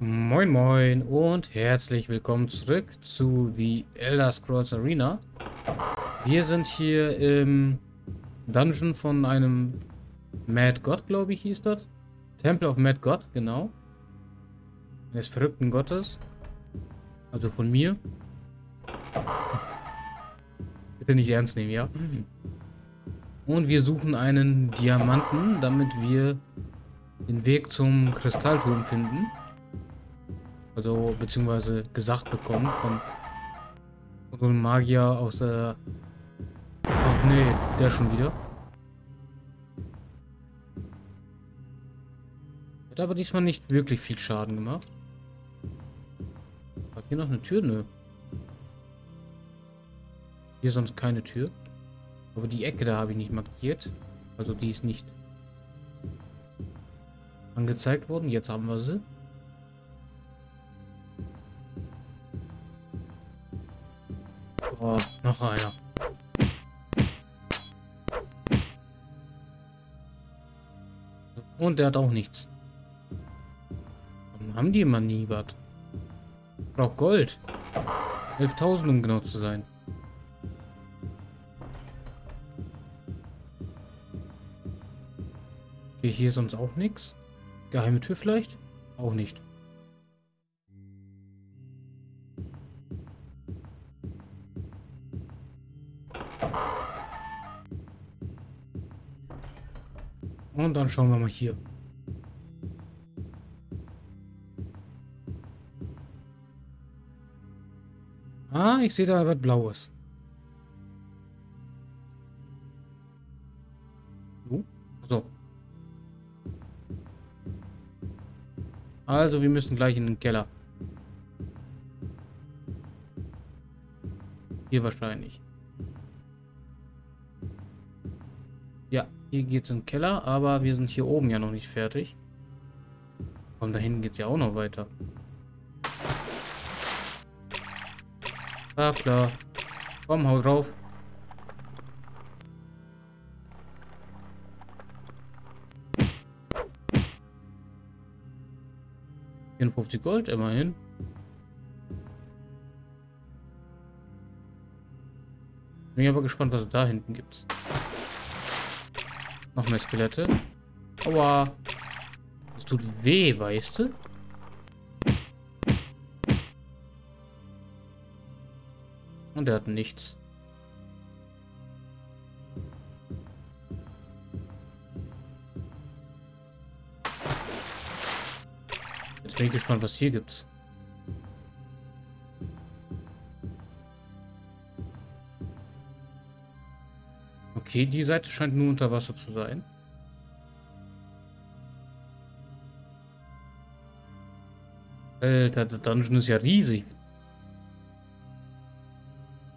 Moin Moin und herzlich willkommen zurück zu The Elder Scrolls Arena. Wir sind hier im Dungeon von einem Mad God, glaube ich, hieß das. Temple of Mad God, genau. Eines verrückten Gottes. Also von mir. Bitte nicht ernst nehmen, ja? Und wir suchen einen Diamanten, damit wir den Weg zum Kristallturm finden. Also, beziehungsweise gesagt bekommen von so einem Magier aus der... Ach nee, der schon wieder. Hat aber diesmal nicht wirklich viel Schaden gemacht. Hat hier noch eine Tür? Nö. Hier sonst keine Tür. Aber die Ecke da habe ich nicht markiert. Also die ist nicht angezeigt worden. Jetzt haben wir sie. Noch einer. Und der hat auch nichts. Warum haben die immer nie was? Braucht Gold. 11.000 um genau zu sein. Okay, hier ist sonst auch nichts. Geheime Tür vielleicht? Auch nicht. Und dann schauen wir mal hier. Ah, ich sehe da was Blaues. So. So. Also, wir müssen gleich in den Keller. Hier wahrscheinlich. Hier geht's in den Keller, aber wir sind hier oben ja noch nicht fertig. Und da hinten geht's ja auch noch weiter. Ah, klar. Komm, hau drauf. Vierundfünfzig Gold, immerhin. Bin aber gespannt, was es da hinten gibt. Noch mehr Skelette. Aua. Das tut weh, weißt du? Und er hat nichts. Jetzt bin ich gespannt, was hier gibt's. Okay, die Seite scheint nur unter Wasser zu sein. Alter, der Dungeon ist ja riesig.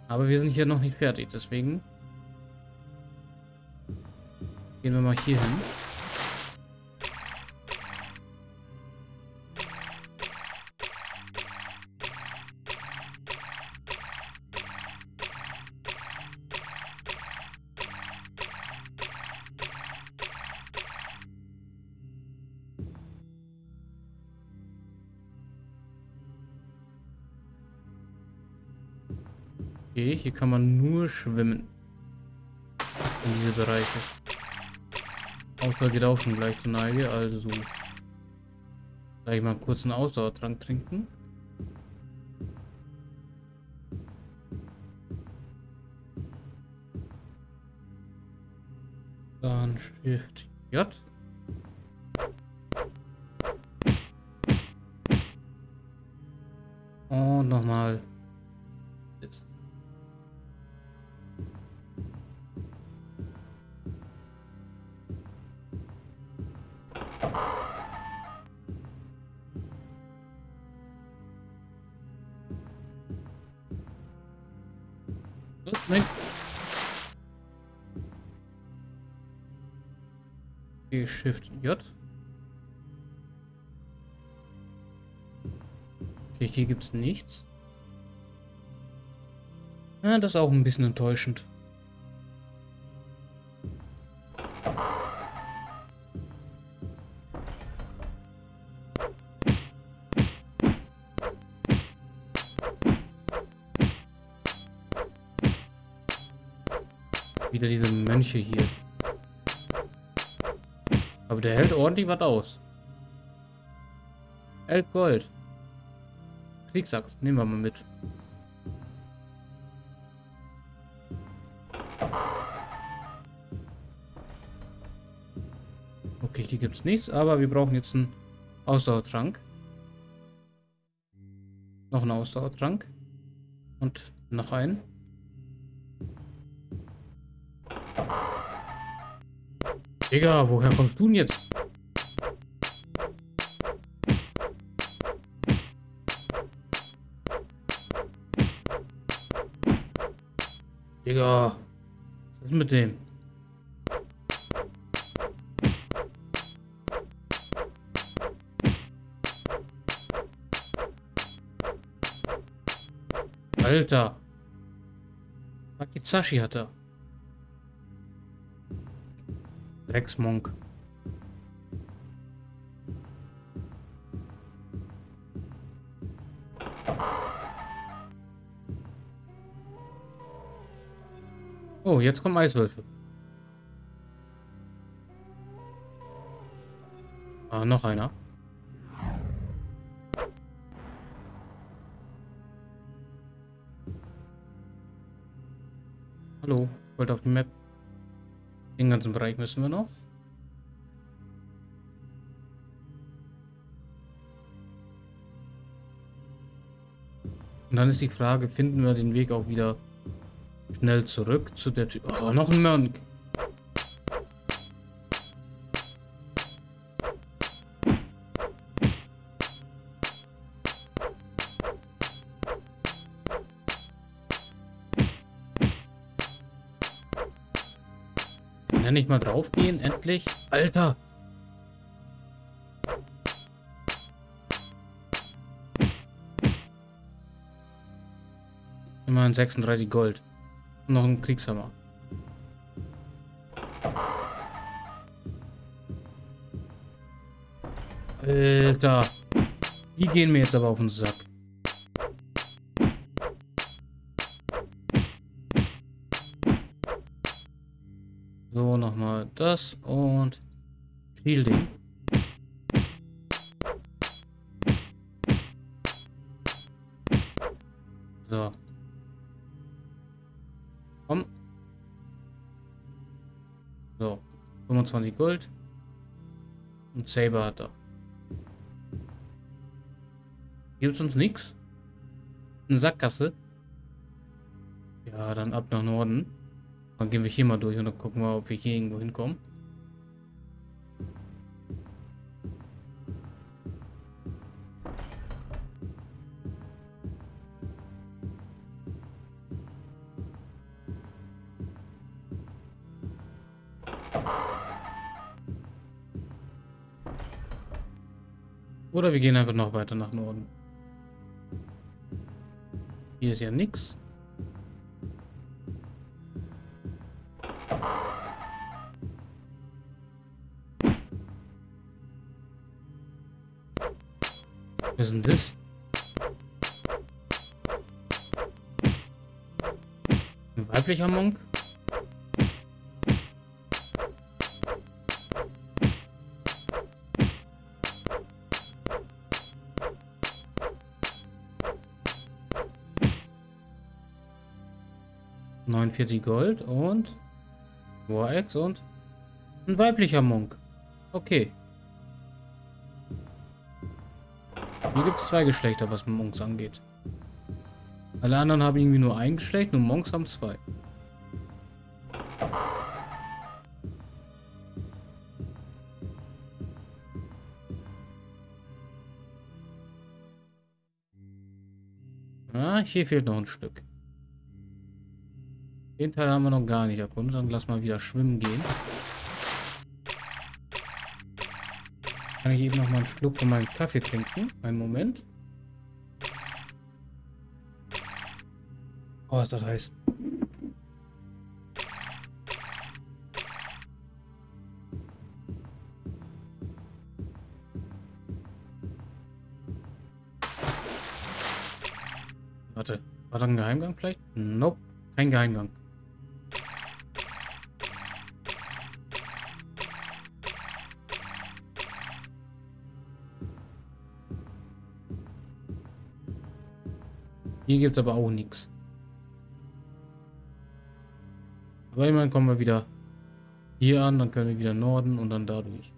Aber wir sind hier noch nicht fertig, deswegen gehen wir mal hier hin. Hier kann man nur schwimmen. In diese Bereiche. Ausdauer geht auch schon gleich zur Neige, also gleich mal kurz einen Ausdauertrank trinken. Dann Shift J. Und nochmal Shift J. Okay, hier gibt es nichts. Ja, das ist auch ein bisschen enttäuschend. Wieder diese Mönche hier. Aber der hält ordentlich was aus. 11 Gold. Kriegsaxt, nehmen wir mal mit. Okay, hier gibt es nichts, aber wir brauchen jetzt einen Ausdauertrank. Noch einen Ausdauertrank. Und noch einen. Digga, woher kommst du denn jetzt? Digga. Was ist mit dem? Alter. Wakizashi hat er. Drecksmonk. Oh, jetzt kommen Eiswölfe. Ah, noch einer. Hallo, wollte auf die Map. Den ganzen Bereich müssen wir noch. Und dann ist die Frage, finden wir den Weg auch wieder schnell zurück zu der Tür. Oh, noch ein Monk. Kann nicht mal draufgehen? Endlich? Alter! Immerhin 36 Gold. Noch ein Kriegshammer. Alter. Die gehen mir jetzt aber auf den Sack. Das und Shielding. So. Komm. So. 25 Gold. Und Saber hat er. Gibt es uns nichts? Eine Sackgasse? Ja, dann ab nach Norden. Dann gehen wir hier mal durch und dann gucken wir, ob wir hier irgendwo hinkommen. Oder wir gehen einfach noch weiter nach Norden. Hier ist ja nichts. Was ist das? Ein weiblicher Monk? Neunundvierzig Gold und Warex und ein weiblicher Monk. Okay. Gibt es zwei Geschlechter, was Monks angeht. Alle anderen haben irgendwie nur ein Geschlecht, nur Monks haben zwei. Ah, hier fehlt noch ein Stück. Den Teil haben wir noch gar nicht erkundet. Dann lass mal wieder schwimmen gehen. Kann ich eben noch mal einen Schluck von meinem Kaffee trinken? Einen Moment. Oh, ist das heiß. Warte, war da ein Geheimgang vielleicht? Nope, kein Geheimgang. Hier gibt es aber auch nichts. Aber immerhin kommen wir wieder hier an, dann können wir wieder Norden und dann dadurch.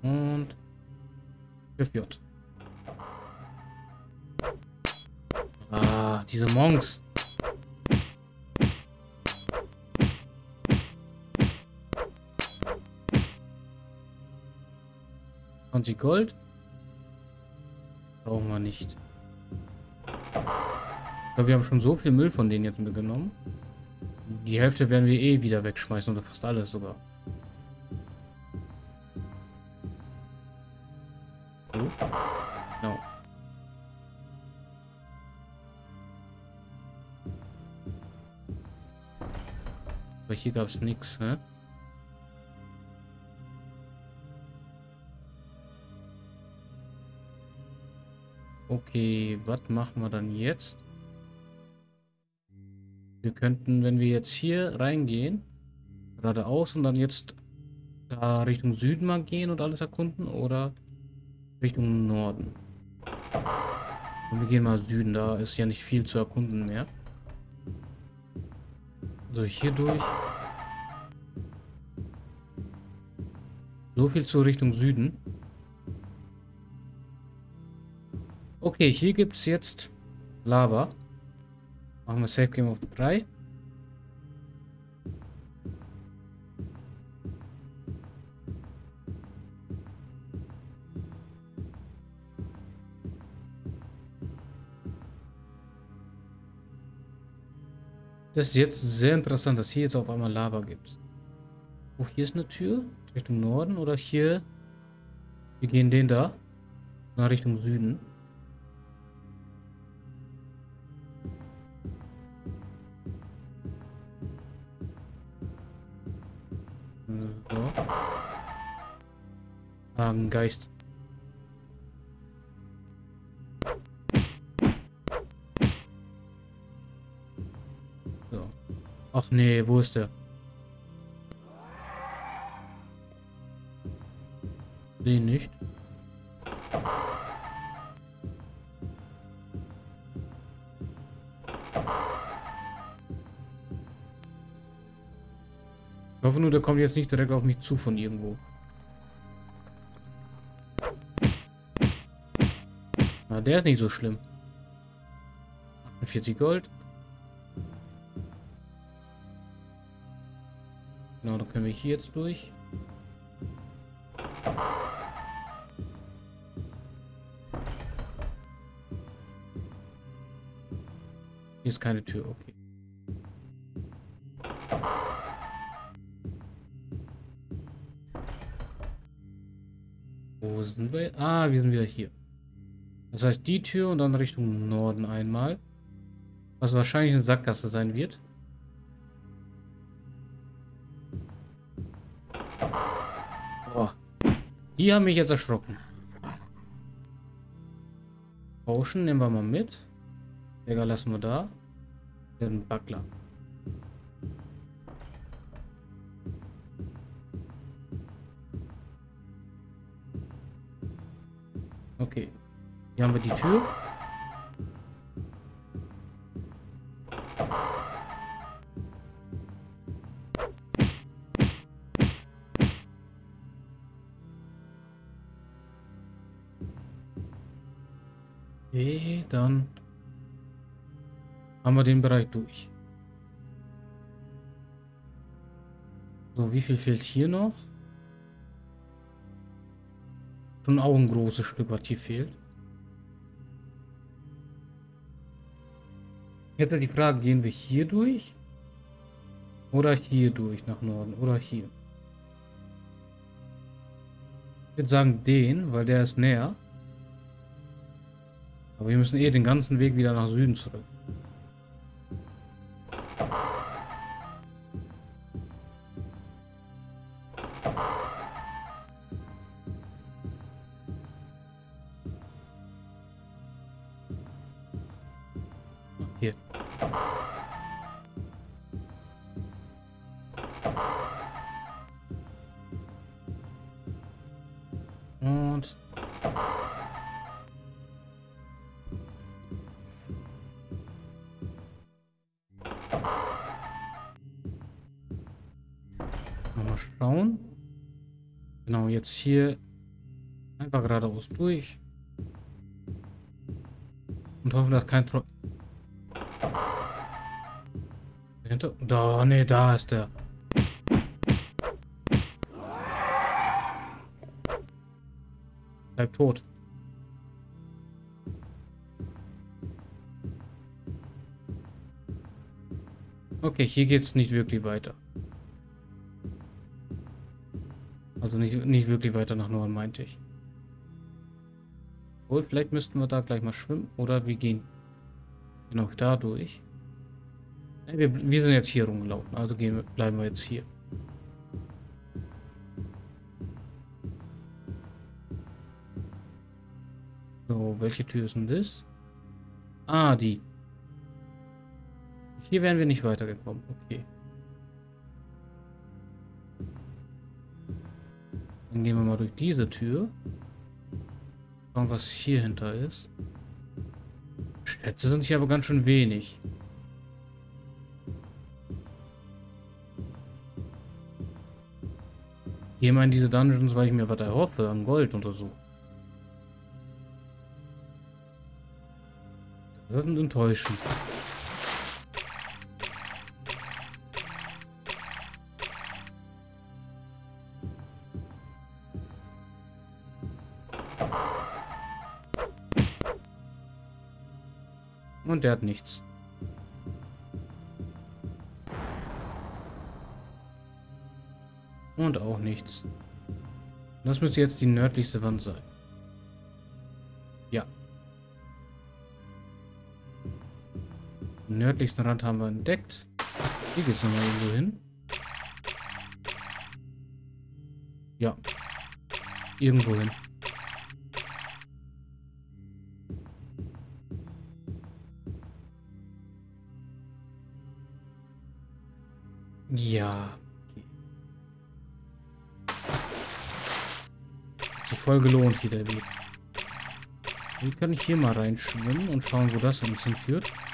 Und Schiff J. Ah, diese Monks. Und die Gold? Brauchen wir nicht. Ich wir haben schon so viel Müll von denen jetzt mitgenommen. Die Hälfte werden wir eh wieder wegschmeißen oder fast alles sogar. So. Genau. Aber hier gab es nichts, ne? Okay, was machen wir dann jetzt? Wir könnten, wenn wir jetzt hier reingehen, geradeaus und dann jetzt da Richtung Süden mal gehen und alles erkunden oder Richtung Norden. Und wir gehen mal Süden, da ist ja nicht viel zu erkunden mehr. So, hier durch. So viel zur Richtung Süden. Okay, hier gibt es jetzt Lava. Machen wir Safe Game auf 3. Das ist jetzt sehr interessant, dass hier jetzt auf einmal Lava gibt. Oh, hier ist eine Tür. Richtung Norden oder hier. Wir gehen den da. Nach Richtung Süden. Ein Geist. So. Ach nee, wo ist der? Den nicht. Ich hoffe nur, der kommt jetzt nicht direkt auf mich zu von irgendwo. Der ist nicht so schlimm. 48 Gold. Genau, dann können wir hier jetzt durch. Hier ist keine Tür, okay. Wo sind wir? Ah, wir sind wieder hier. Das heißt die Tür und dann Richtung Norden einmal. Was wahrscheinlich eine Sackgasse sein wird. Boah. Die haben mich jetzt erschrocken. Potion nehmen wir mal mit. Digga, lassen wir da. Den Buckler. Hier haben wir die Tür. Okay, dann haben wir den Bereich durch. So, wie viel fehlt hier noch? Schon auch ein großes Stück, was hier fehlt. Jetzt die Frage, gehen wir hier durch? Oder hier durch nach Norden? Oder hier? Ich würde sagen den, weil der ist näher. Aber wir müssen eh den ganzen Weg wieder nach Süden zurück. Schauen. Genau, jetzt hier einfach geradeaus durch. Und hoffen, dass kein Tro... Da, nee, da ist der. Bleib tot. Okay, hier geht's nicht wirklich weiter. Also nicht, nicht wirklich weiter nach Norden, meinte ich. Wohl, vielleicht müssten wir da gleich mal schwimmen. Oder wir gehen genau da durch. Wir, wir sind jetzt hier rumgelaufen, also gehen, bleiben wir jetzt hier. So, welche Tür ist denn das? Ah, die. Hier wären wir nicht weitergekommen. Okay. Dann gehen wir mal durch diese Tür. Schauen, was hier hinter ist. Schätze sind hier aber ganz schön wenig. Gehe mal in diese Dungeons, weil ich mir was erhoffe an Gold oder so. Das ist enttäuschend. Und der hat nichts. Und auch nichts. Das müsste jetzt die nördlichste Wand sein. Ja. Den nördlichsten Rand haben wir entdeckt. Hier geht es nochmal irgendwo hin. Ja. Irgendwo hin. Ja. Hat sich voll gelohnt hier der Weg. Wie kann ich hier mal reinschwimmen und schauen, wo das uns hinführt? Ja.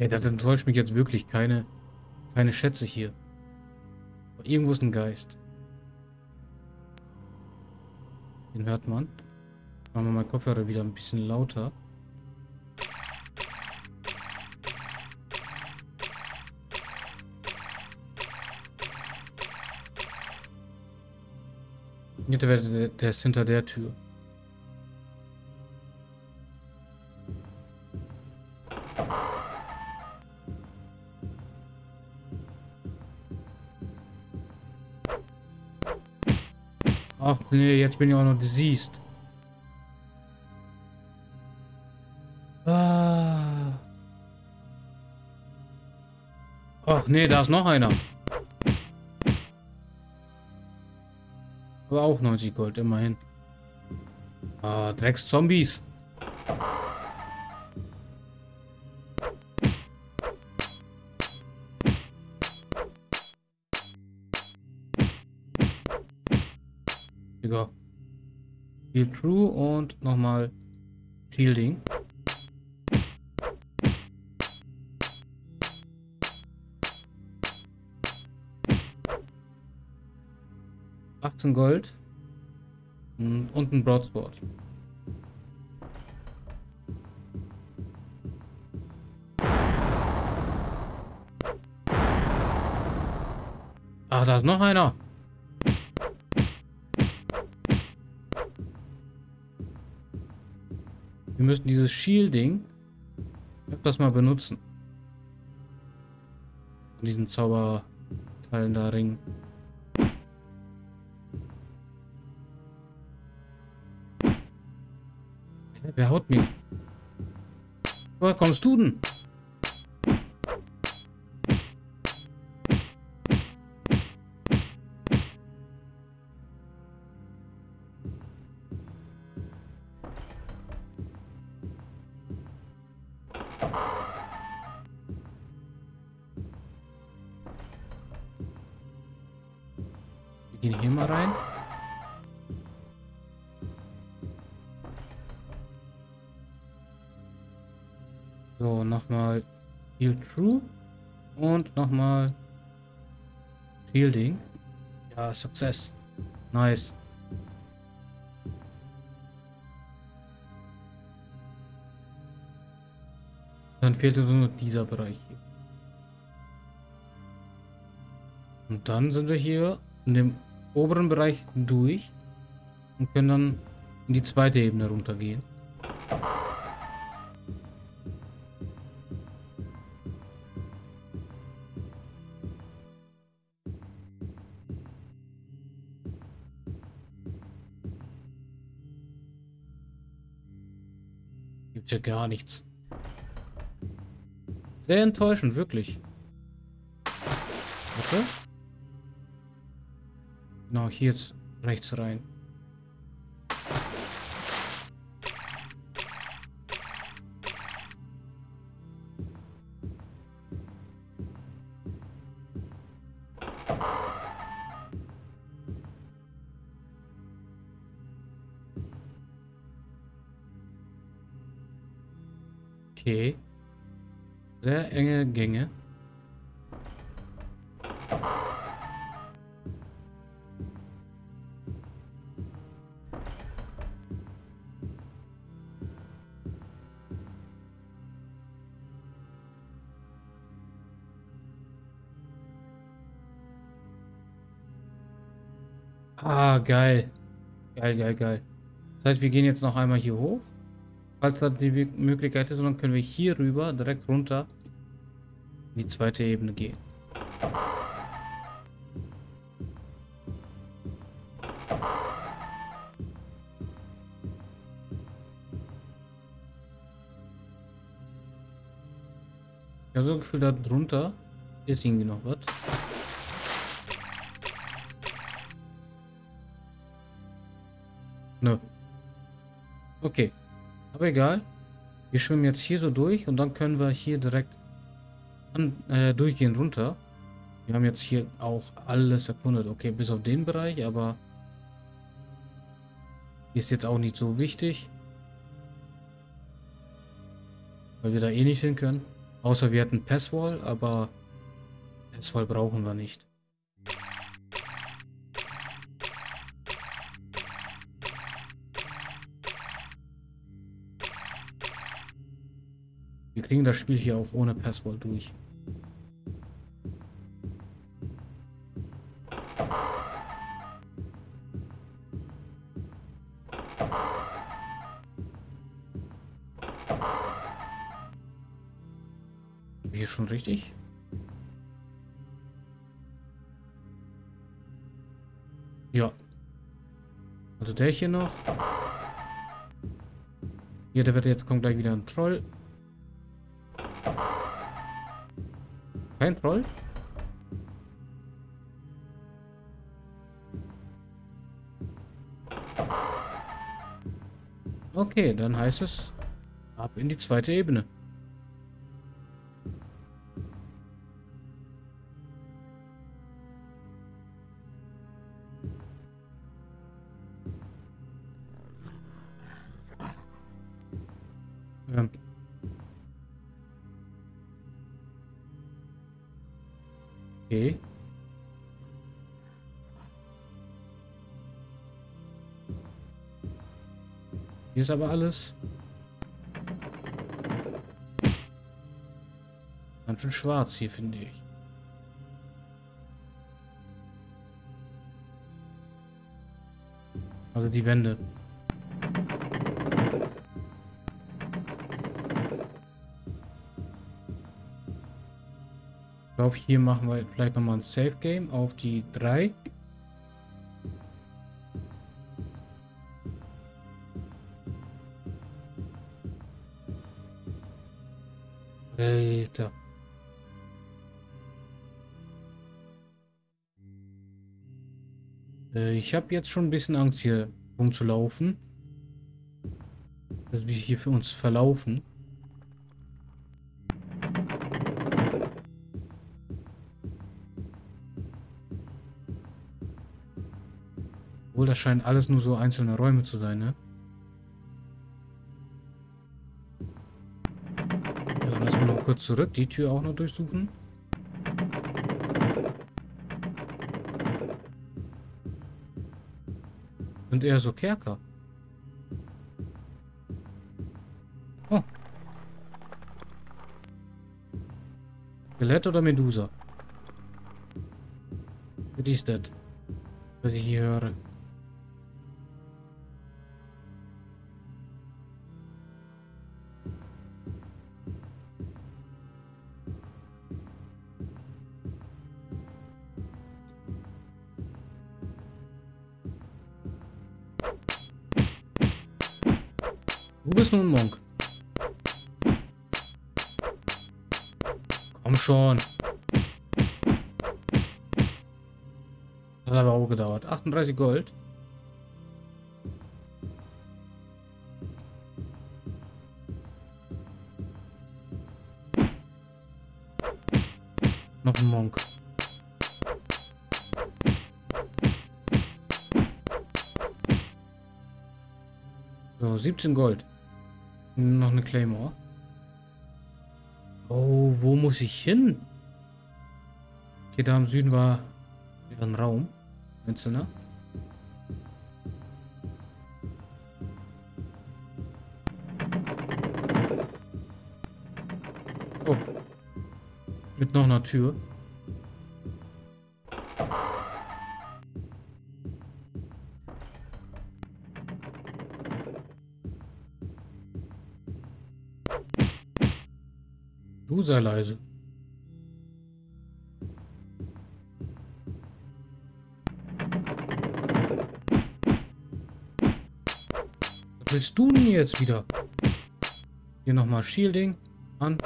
Ey, das enttäuscht mich jetzt wirklich. Keine, keine Schätze hier. Irgendwo ist ein Geist. Den hört man. Machen wir mal Kopfhörer wieder ein bisschen lauter. Der, der ist hinter der Tür. Nee, jetzt bin ich auch noch deceased. Ah. Ach nee, da ist noch einer. Aber auch 90 Gold, immerhin. Ah, Drecks-Zombies. Digga. Heal True und nochmal Shielding. Achtzehn Gold. Und ein Broadsword. Ach, da ist noch einer. Wir müssen dieses Shielding öfters mal benutzen. Diesen Zauberteilen da Ring. Wer haut mich? Woher kommst du denn? Nochmal Heal True. Und nochmal Shielding. Ja, Success. Nice. Dann fehlt nur noch dieser Bereich hier. Und dann sind wir hier in dem oberen Bereich durch und können dann in die zweite Ebene runtergehen. Ja gar nichts. Sehr enttäuschend, wirklich. Warte. Genau, hier jetzt rechts rein. Gänge. Ah, geil. Geil, geil, geil. Das heißt, wir gehen jetzt noch einmal hier hoch. Falls da die Möglichkeit ist, dann können wir hier rüber, direkt runter, die zweite Ebene gehen. Ich habe so ein Gefühl, da drunter ist irgendwie noch was. Nö. Okay. Aber egal. Wir schwimmen jetzt hier so durch und dann können wir hier direkt an, äh, durchgehen runter. Wir haben jetzt hier auch alles erkundet. Okay, bis auf den Bereich, aber ist jetzt auch nicht so wichtig. Weil wir da eh nicht hin können. Außer wir hätten Passwall, aber Passwall brauchen wir nicht. Kriegen das Spiel hier auch ohne Passwall durch. Hier schon richtig? Ja. Also der hier noch. Hier, der wird jetzt kommt gleich wieder ein Troll. Kein Troll? Okay, dann heißt es ab in die zweite Ebene. Hier ist aber alles. Ganz schön schwarz hier, finde ich. Also die Wände. Ich glaube, hier machen wir vielleicht nochmal ein Safe Game auf die 3. Alter. Äh, ich habe jetzt schon ein bisschen Angst hier rumzulaufen. Dass wir hier für uns verlaufen. Obwohl, das scheint alles nur so einzelne Räume zu sein, ne? Kurz zurück, die Tür auch noch durchsuchen. Sind eher so Kerker. Oh. Skelett oder Medusa? Was ist das? Was ich hier höre. Nur ein Monk. Komm schon. Hat aber auch gedauert. 38 Gold. Noch ein Monk. So, 17 Gold. Noch eine Claymore. Oh, wo muss ich hin? Okay, da im Süden war ein Raum. Einzelner. Oh. Mit noch einer Tür. Sei leise. Was willst du denn jetzt wieder? Hier nochmal Shielding an.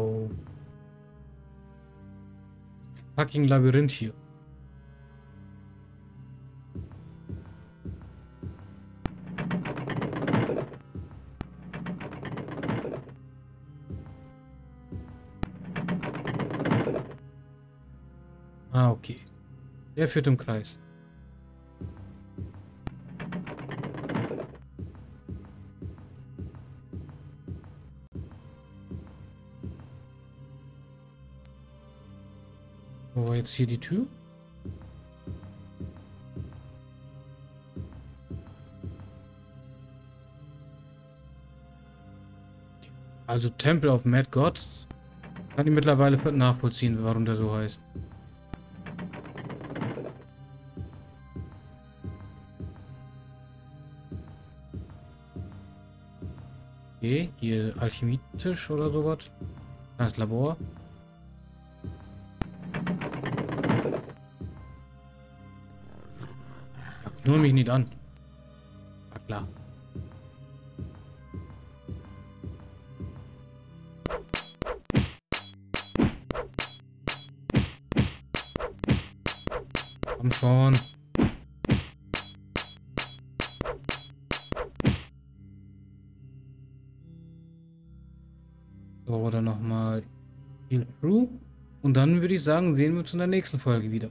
Oh. Fucking Labyrinth hier. Ah, okay. Der führt im Kreis. Jetzt hier die Tür? Also Temple of Mad Gods. Kann ich mittlerweile nachvollziehen, warum der so heißt. Okay, hier Alchemietisch oder sowas. Das Labor. Knurr mich nicht an. War klar. Komm schon. So, oder nochmal Heal Through. Und dann würde ich sagen, sehen wir uns in der nächsten Folge wieder.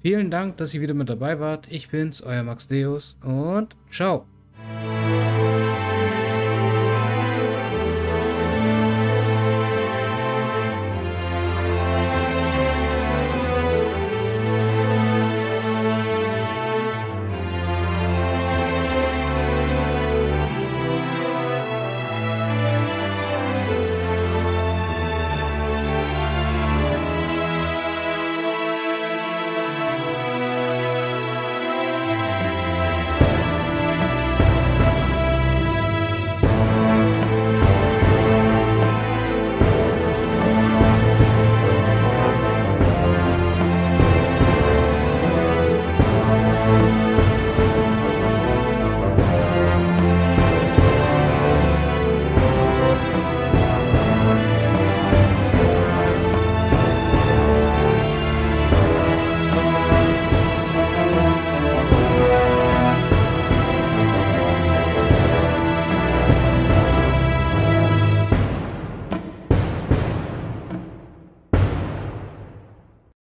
Vielen Dank, dass ihr wieder mit dabei wart. Ich bin's, euer Max Deus und ciao.